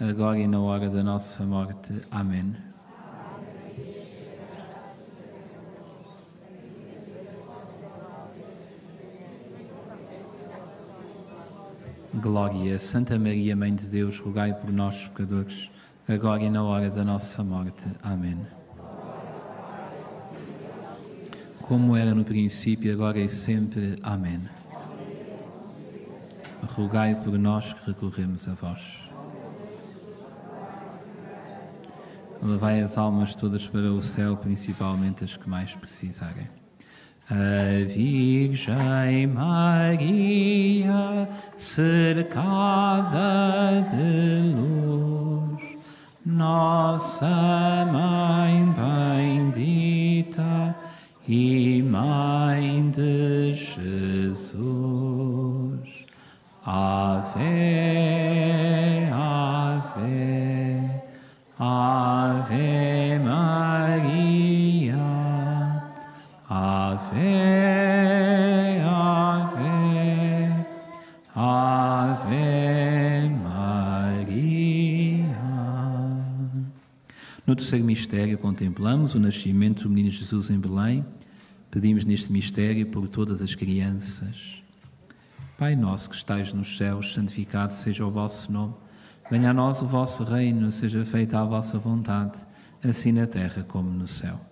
agora e na hora da nossa morte. Amém. Glória, Santa Maria, Mãe de Deus, rogai por nós, pecadores, agora e na hora da nossa morte. Amém. Como era no princípio, agora e sempre. Amém. Rogai por nós que recorremos a vós. Levai as almas todas para o céu, principalmente as que mais precisarem. A Virgem Maria, cercada de luz, nossa Mãe bendita e Mãe de Jesus. Ave, Ave, Ave, Ave Maria. No terceiro mistério contemplamos o nascimento do menino Jesus em Belém. Pedimos neste mistério por todas as crianças. Pai nosso que estais nos céus, santificado seja o vosso nome. Venha a nós o vosso reino, seja feita a vossa vontade, assim na terra como no céu.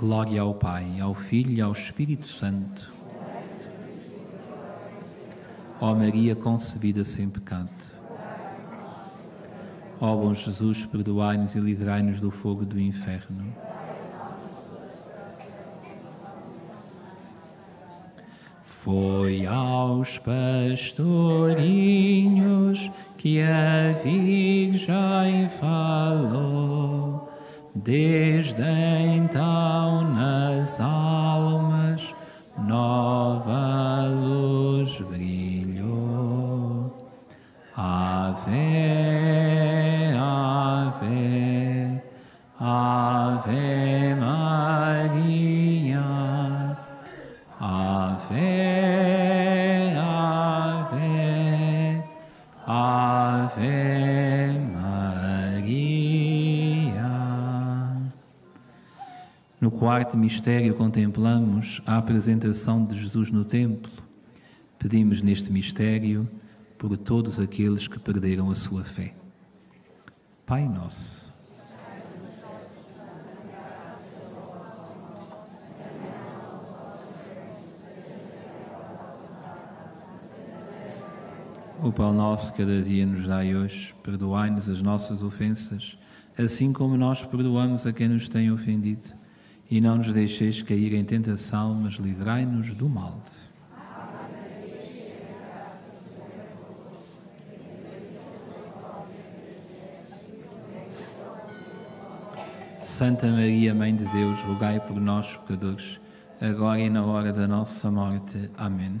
Glória ao Pai, ao Filho e ao Espírito Santo. Ó Maria concebida sem pecado. Ó bom Jesus, perdoai-nos e livrai-nos do fogo do inferno. Foi aos pastorinhos que a Virgem falou, desde então nas almas nova luz brilhou. Ave, ave, ave Maria. Quarto mistério contemplamos a apresentação de Jesus no templo. Pedimos neste mistério por todos aqueles que perderam a sua fé. Pai nosso, O pão nosso cada dia nos dai hoje, perdoai-nos as nossas ofensas, assim como nós perdoamos a quem nos tem ofendido. E não nos deixeis cair em tentação, mas livrai-nos do mal. Santa Maria, Mãe de Deus, rogai por nós, pecadores, agora e na hora da nossa morte. Amém.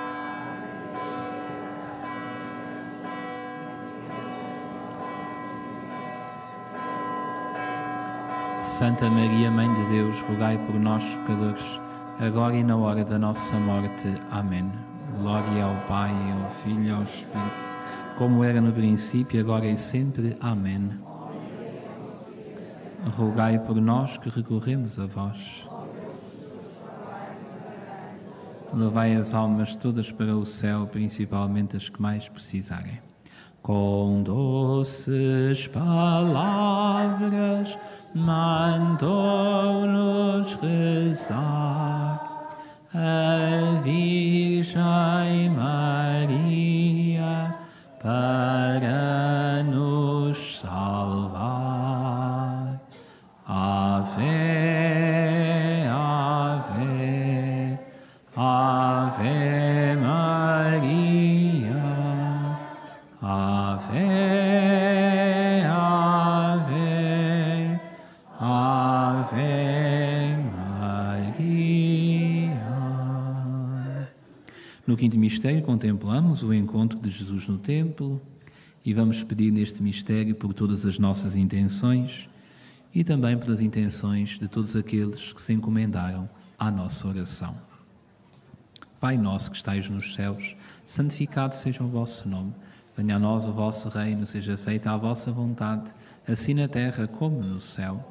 Santa Maria, Mãe de Deus, rogai por nós, pecadores, agora e na hora da nossa morte. Amém. Glória ao Pai, ao Filho e ao Espírito, como era no princípio, agora e sempre. Amém. rogai por nós que recorremos a vós. Levai as almas todas para o céu, principalmente as que mais precisarem. Com doces palavras mandou-nos No quinto mistério contemplamos o encontro de Jesus no templo e vamos pedir neste mistério por todas as nossas intenções e também pelas intenções de todos aqueles que se encomendaram à nossa oração. Pai nosso que estais nos céus, santificado seja o vosso nome. Venha a nós o vosso reino, seja feita a vossa vontade, assim na terra como no céu.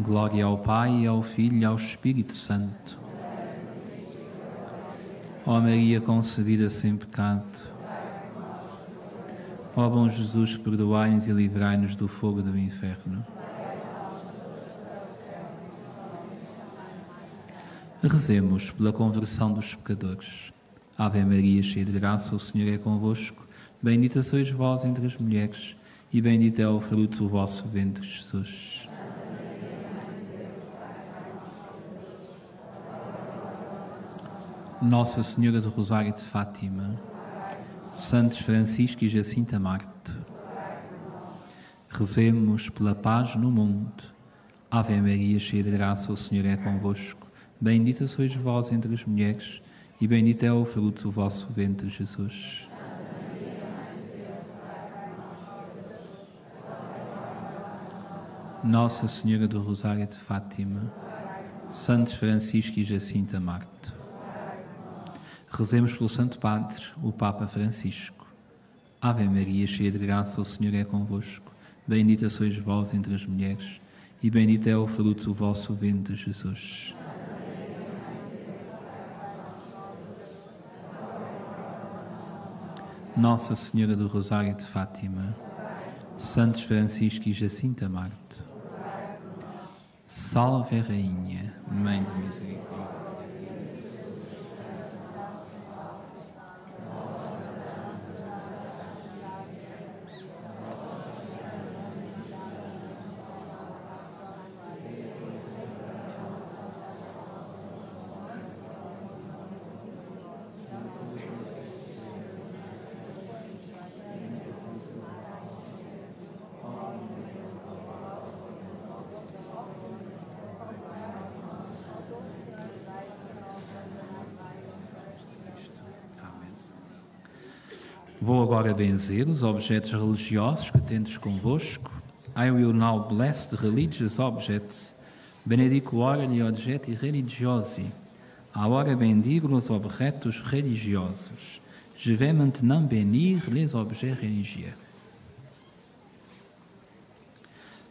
Glória ao Pai, ao Filho e ao Espírito Santo. Ó Maria concebida sem pecado. Ó bom Jesus, perdoai-nos e livrai-nos do fogo do inferno. Rezemos pela conversão dos pecadores. Ave Maria, cheia de graça, o Senhor é convosco. Bendita sois vós entre as mulheres, e bendito é o fruto do vosso ventre, Jesus. Nossa Senhora do Rosário de Fátima, Santos Francisco e Jacinta Marte, rezemos pela paz no mundo. Ave Maria, cheia de graça, o Senhor é convosco. Bendita sois vós entre as mulheres, e bendito é o fruto do vosso ventre, Jesus. Nossa Senhora do Rosário de Fátima, Santos Francisco e Jacinta Marte. Rezemos pelo Santo Padre, o Papa Francisco. Ave Maria, cheia de graça, o Senhor é convosco. Bendita sois vós entre as mulheres, e bendito é o fruto do vosso ventre, Jesus. Nossa Senhora do Rosário de Fátima, Santos Francisco e Jacinta Marte, Salve Rainha, Mãe de Misericórdia. Vou agora benzer os objetos religiosos que tendes convosco. I will now bless the religious objects. Benedico ora gli oggetti religiosi. Agora bendigo os objetos religiosos. Je vais maintenant bénir les objets religieux.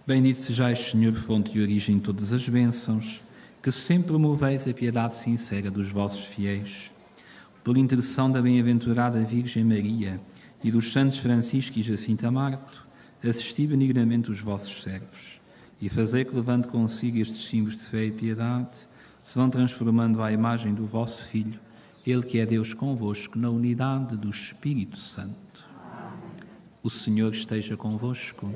Bendito sejais, Senhor, fonte e origem de todas as bênçãos, que sempre promoveis a piedade sincera dos vossos fiéis por intercessão da bem-aventurada Virgem Maria e dos santos Francisco e Jacinta Marto, assisti benignamente os vossos servos e fazei que, levando consigo estes símbolos de fé e piedade, se vão transformando à imagem do vosso Filho, Ele que é Deus convosco, na unidade do Espírito Santo. O Senhor esteja convosco.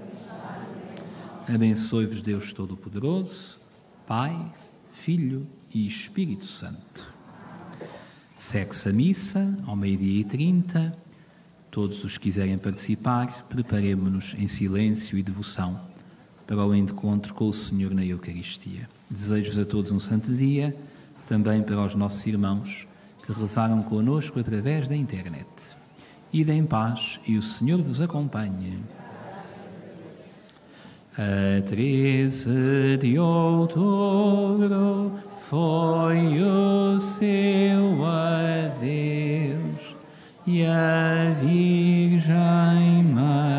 Abençoe-vos Deus Todo-Poderoso, Pai, Filho e Espírito Santo. Segue-se a missa, ao meio-dia e trinta. Todos os que quiserem participar, preparemos-nos em silêncio e devoção para o encontro com o Senhor na Eucaristia. Desejo-vos a todos um santo dia, também para os nossos irmãos que rezaram conosco através da internet. Ide em paz e o Senhor vos acompanhe. A 13 de outubro foi o seu adeus e a Virgem Mãe.